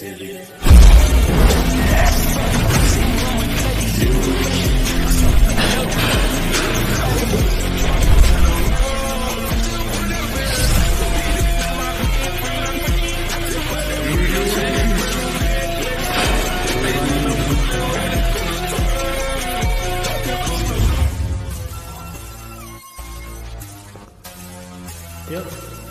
City. Yes. Yep.